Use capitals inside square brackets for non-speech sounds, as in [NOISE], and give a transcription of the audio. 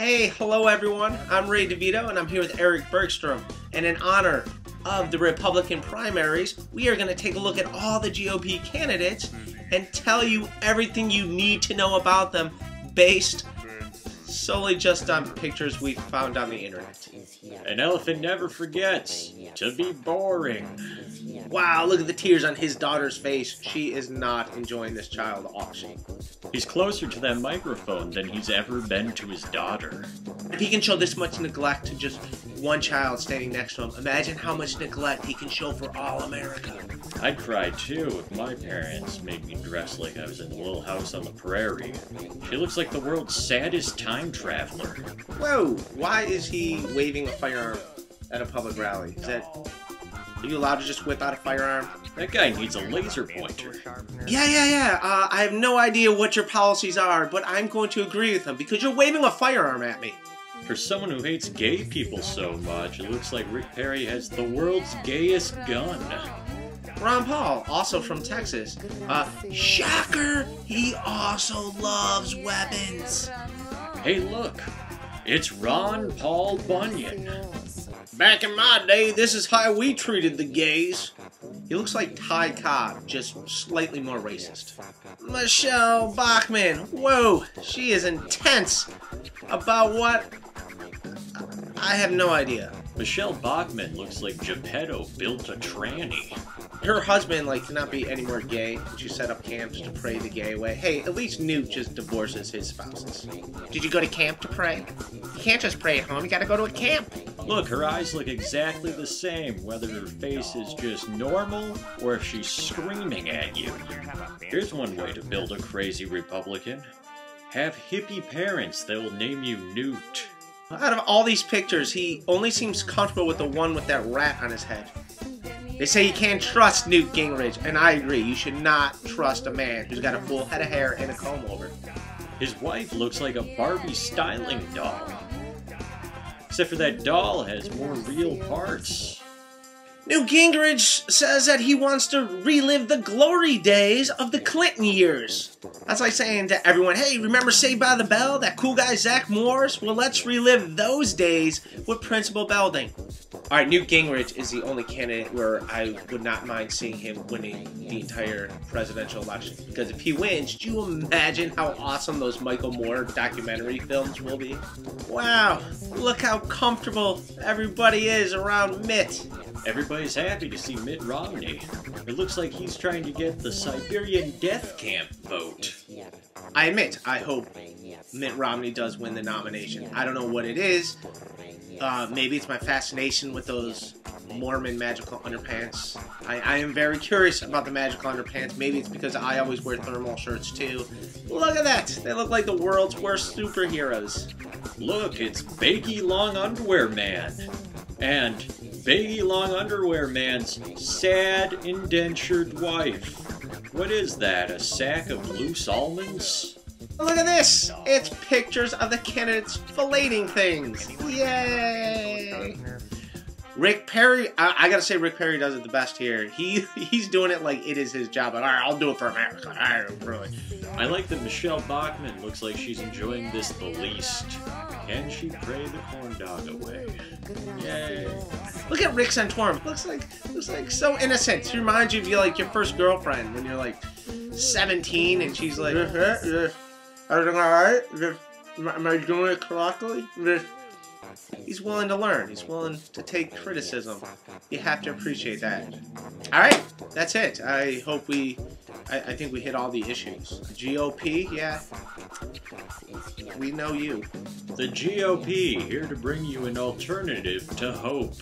Hey, hello everyone. I'm Ray DeVito and I'm here with Erik Bergstrom. And in honor of the Republican primaries, we are going to take a look at all the GOP candidates and tell you everything you need to know about them based solely just on pictures we found on the internet. An elephant never forgets to be boring. Wow, look at the tears on his daughter's face. She is not enjoying this child auction. He's closer to that microphone than he's ever been to his daughter. If he can show this much neglect to just one child standing next to him, imagine how much neglect he can show for all America. I'd cry too if my parents made me dress like I was in a little house on the prairie. She looks like the world's saddest time traveler. Whoa, why is he waving a firearm at a public rally? Is that. Are you allowed to just whip out a firearm? That guy needs a laser pointer. Yeah, yeah, yeah. Uh, I have no idea what your policies are, but I'm going to agree with them because you're waving a firearm at me. For someone who hates gay people so much, it looks like Rick Perry has the world's gayest gun. Ron Paul, also from Texas. Uh, shocker! He also loves weapons. Hey, look! It's Ron Paul Bunyan. Back in my day, this is how we treated the gays. He looks like Ty Cobb, just slightly more racist. Michele Bachmann, whoa, she is intense. About what? I have no idea. Michele Bachmann looks like Geppetto built a tranny. Her husband, like, cannot be any more gay. She set up camps to pray the gay away. Hey, at least Newt just divorces his spouses. Did you go to camp to pray? You can't just pray at home, you gotta go to a camp. Look, her eyes look exactly the same, whether her face is just normal or if she's screaming at you. Here's one way to build a crazy Republican. Have hippie parents that will name you Newt. Out of all these pictures, he only seems comfortable with the one with that rat on his head. They say you can't trust Newt Gingrich, and I agree. You should not trust a man who's got a full head of hair and a comb over. His wife looks like a Barbie styling doll. Except for that doll has more real parts. Newt Gingrich says that he wants to relive the glory days of the Clinton years. That's like saying to everyone, hey, remember Saved by the Bell? That cool guy Zach Morris? Well, let's relive those days with Principal Belding. All right, Newt Gingrich is the only candidate where I would not mind seeing him winning the entire presidential election. Because if he wins, do you imagine how awesome those Michael Moore documentary films will be? Wow, look how comfortable everybody is around Mitt. Everybody's happy to see Mitt Romney. It looks like he's trying to get the Siberian death camp vote. I admit, I hope Mitt Romney does win the nomination. I don't know what it is. Uh, maybe it's my fascination with those Mormon magical underpants. I, I, am very curious about the magical underpants. Maybe it's because I always wear thermal shirts too. Look at that! They look like the world's worst superheroes. Look, it's Baggy Long Underwear Man. And Baggy Long Underwear Man's sad indentured wife. What is that, a sack of loose almonds? Look at this! It's pictures of the candidates filleting things. Yay! Rick Perry, I, I, gotta say, Rick Perry does it the best here. He [LAUGHS] he's doing it like it is his job. Like, all right, I'll do it for America. I really. I like that Michele Bachmann looks like she's enjoying this the least. Can she pray the corn dog away? Yay! Look at Rick Santorum. Looks like looks like so innocent. He reminds you of your like your first girlfriend when you're like 17 and she's like. Uh-huh, uh-huh. Everything alright? Am I doing it correctly? He's willing to learn. He's willing to take criticism. You have to appreciate that. Alright, that's it. I hope we... I, I think we hit all the issues. GOP, yeah. We know you. The GOP, here to bring you an alternative to hope.